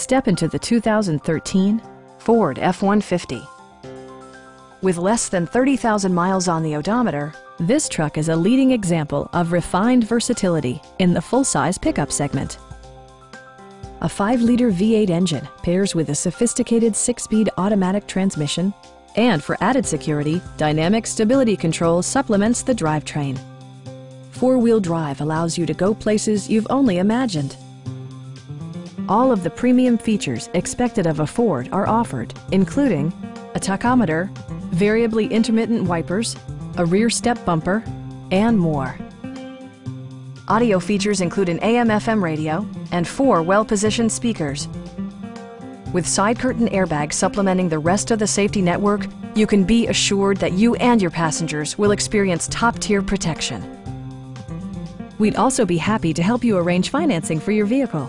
Step into the 2013 Ford F-150. With less than 30,000 miles on the odometer, this truck is a leading example of refined versatility in the full-size pickup segment. A 5-liter V8 engine pairs with a sophisticated 6-speed automatic transmission, and for added security, Dynamic Stability Control supplements the drivetrain. Four-wheel drive allows you to go places you've only imagined. All of the premium features expected of a Ford are offered, including a tachometer, variably intermittent wipers, a rear step bumper, and more. Audio features include an AM-FM radio and four well-positioned speakers. With side curtain airbags supplementing the rest of the safety network, you can be assured that you and your passengers will experience top-tier protection. We'd also be happy to help you arrange financing for your vehicle.